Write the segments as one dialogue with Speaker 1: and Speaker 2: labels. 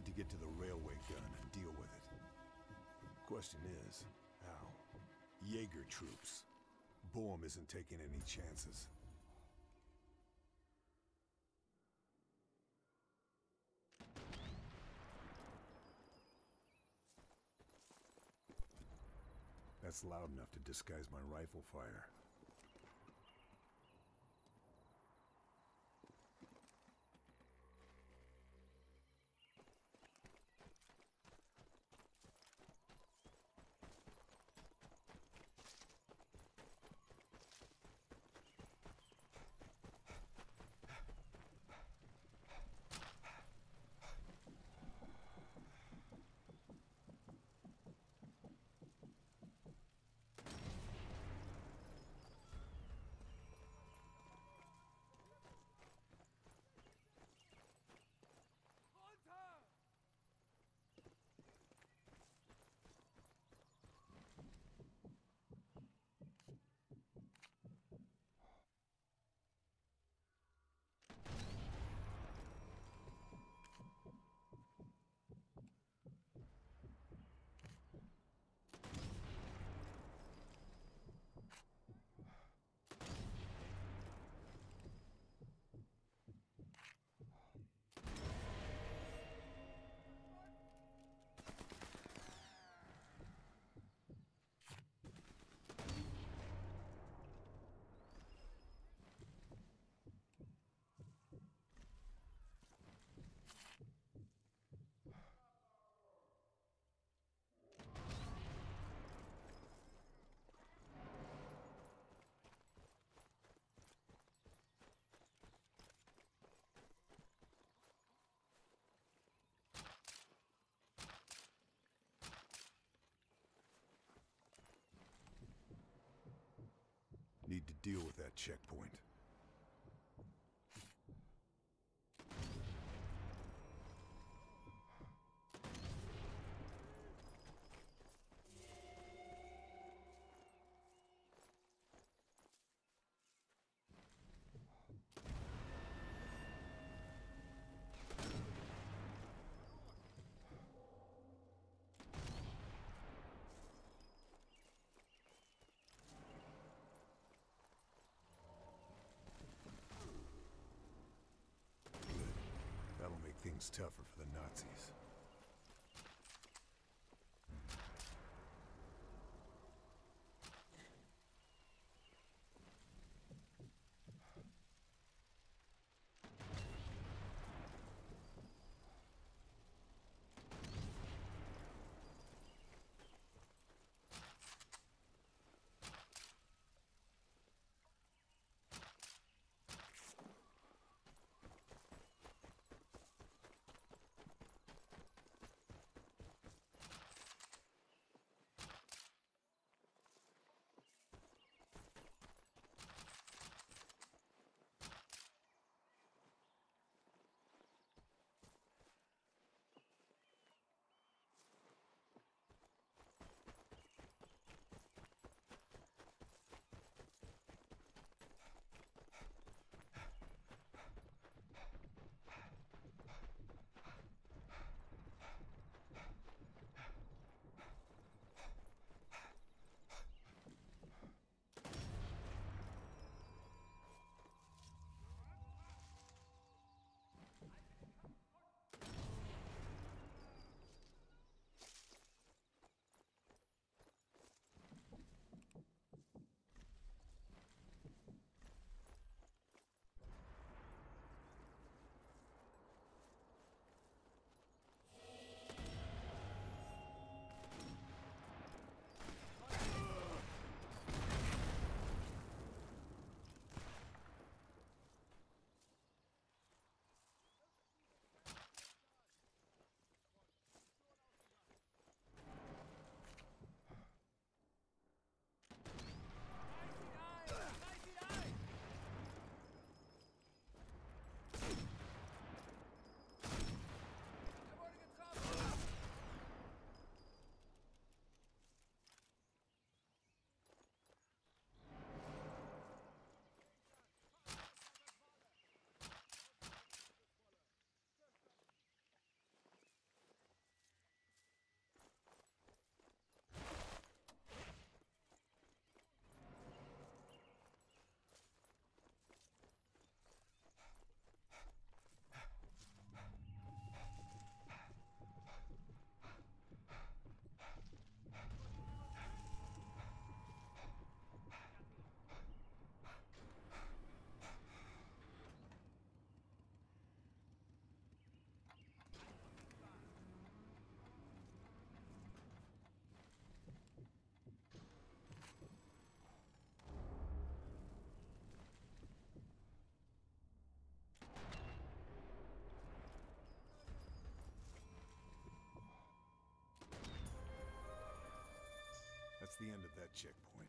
Speaker 1: need to get to the railway gun and deal with it. Question is, how? Jaeger troops. Boehm isn't taking any chances. That's loud enough to disguise my rifle fire. Need to deal with that checkpoint. That'll make things tougher for the Nazis. End of that checkpoint.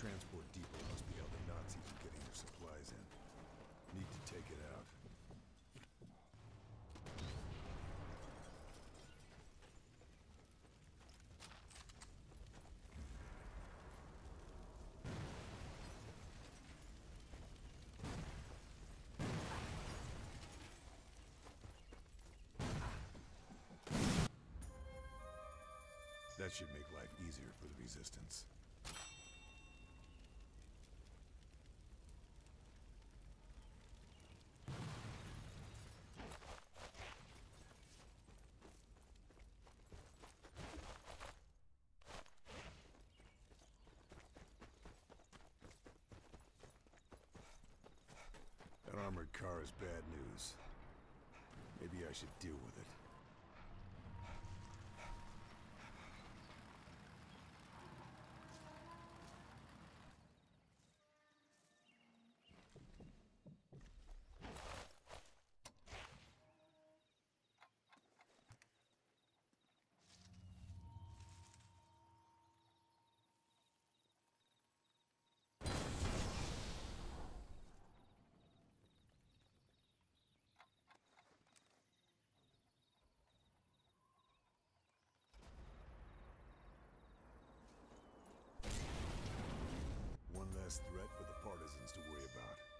Speaker 1: Transport depot must be how the Nazis are getting their supplies in. Need to take it out. That should make life easier for the Resistance. Armored car is bad news. Maybe I should deal with it. One less threat for the partisans to worry about.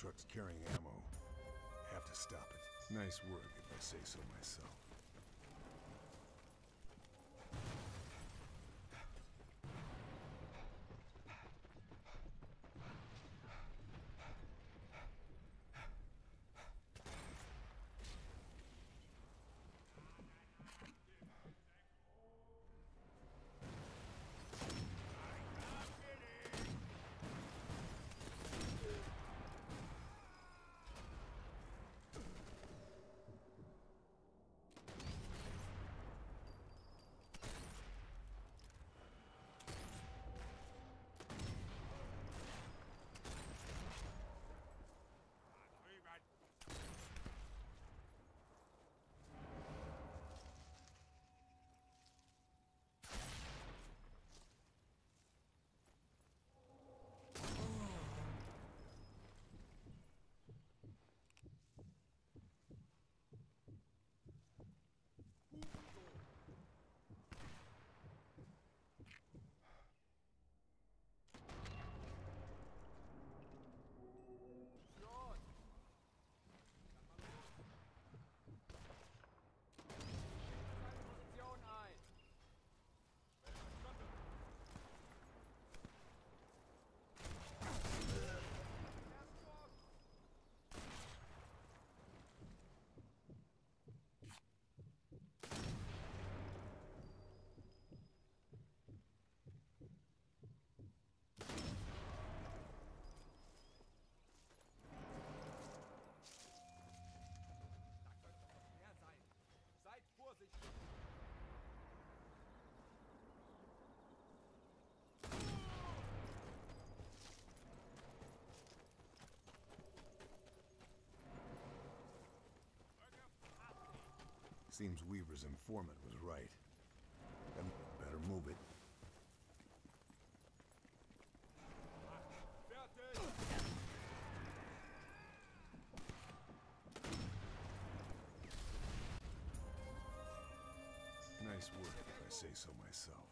Speaker 1: Truck's carrying ammo. Have to stop it. Nice work, if I say so myself. Seems Weaver's informant was right. Then better move it. Nice work, if I say so myself.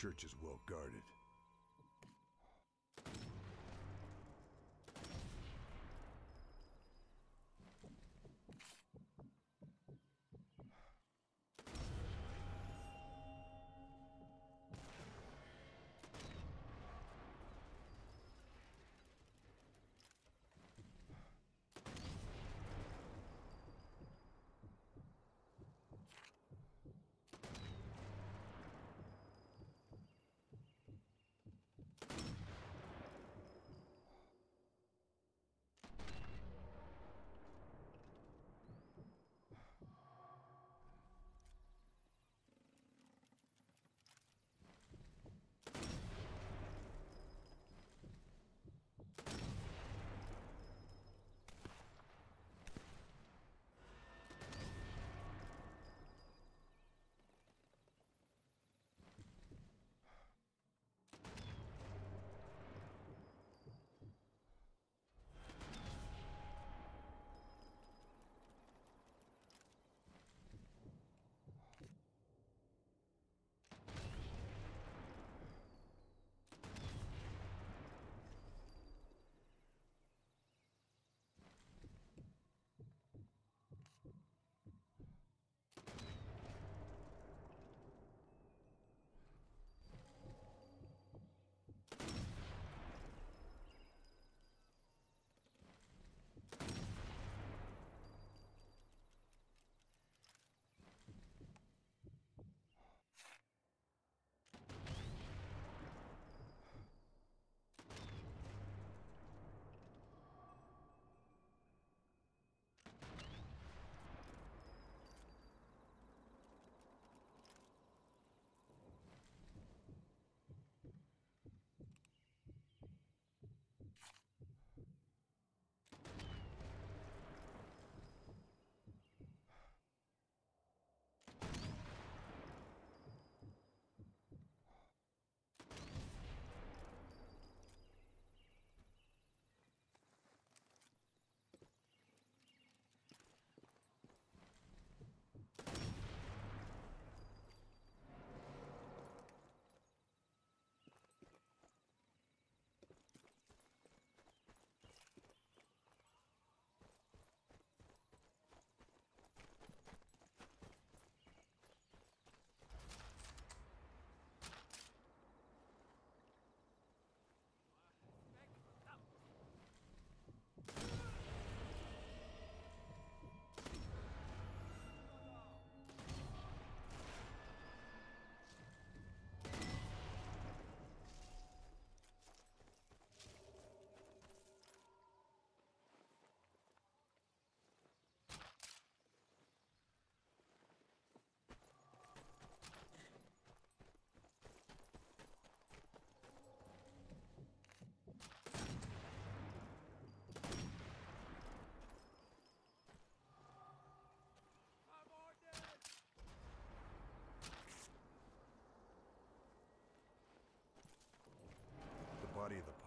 Speaker 1: Church is well guarded.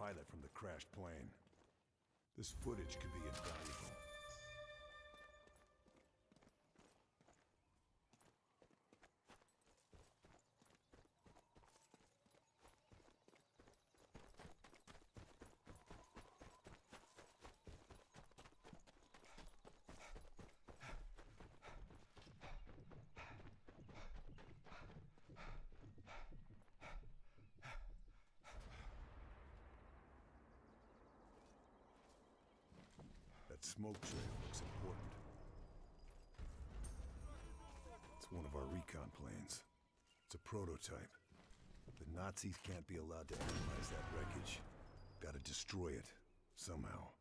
Speaker 1: Pilot from the crashed plane. This footage could be invaluable. Smoke trail looks important. It's one of our recon planes. It's a prototype. The Nazis can't be allowed to analyze that wreckage. Gotta destroy it, somehow.